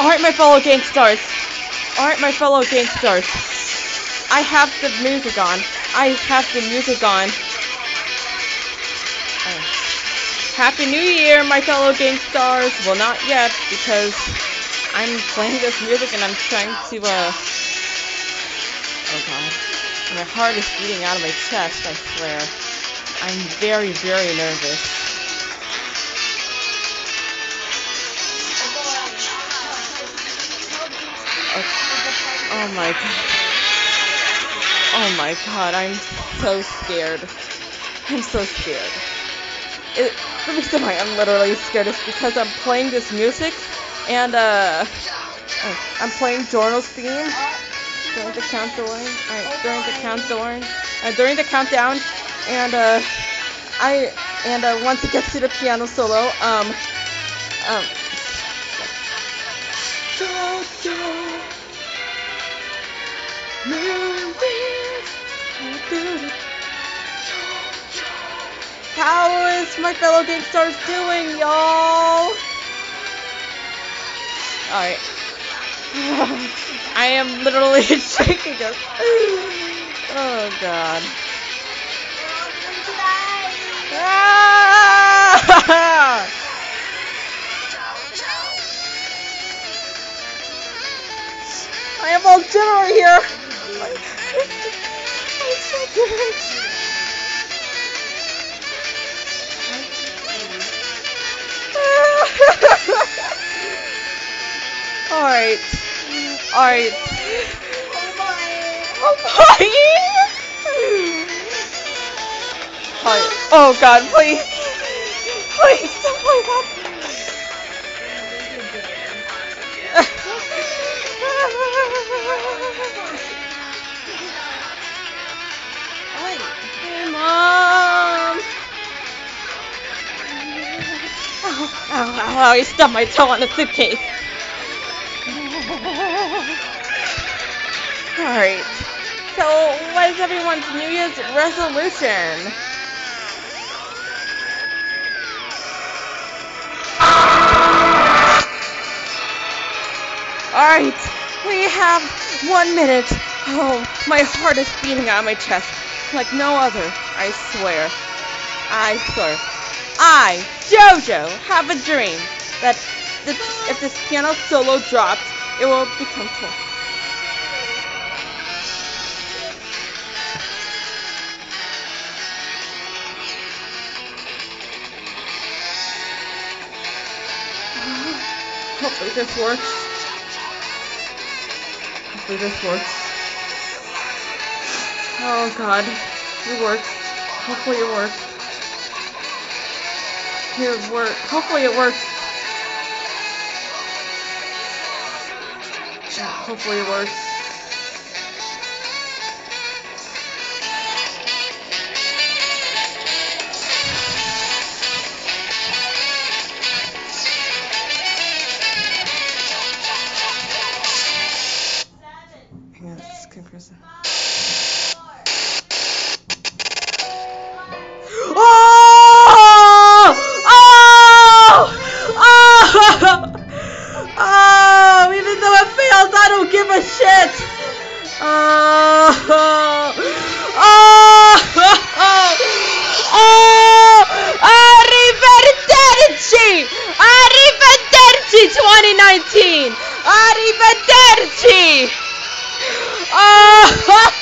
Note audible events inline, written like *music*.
Alright, my fellow gangsters. Alright, my fellow gangsters. I have the music on. I have the music on. Oh. Happy New Year, my fellow gangsters. Well, not yet, because I'm playing this music and I'm trying to, uh... Oh, God. My heart is beating out of my chest, I swear. I'm very, very nervous. Oh my god. Oh my god, I'm so scared. I'm so scared. It, the reason why I'm literally scared is because I'm playing this music and uh I'm playing Giorno's theme during the countdown. Alright, during the countdown. Uh, during the countdown and uh I and uh, once it gets to the piano solo, um um *laughs* how is my fellow gangsters doing, y'all? Alright. *laughs* I am literally *laughs* shaking us. Oh god. Ah! Alright. Alright. Oh my. *laughs* Alright. Oh god, please. Please don't play that. Oh, Ow, you stubbed my toe on the suitcase. Alright. So, what is everyone's New Year's resolution? Alright, we have one minute. Oh, my heart is beating out of my chest like no other, I swear. I swear. I, Jojo, have a dream that if this piano solo drops, it will become cool. Hopefully this works. Hopefully this works. Oh god. It works. Hopefully it works. It works. Hopefully it works. Yeah, hopefully it works. Hang on, this is Oh! Oh! Oh! Arrivederci! Arrivederci 2019! Arrivederci! Oh!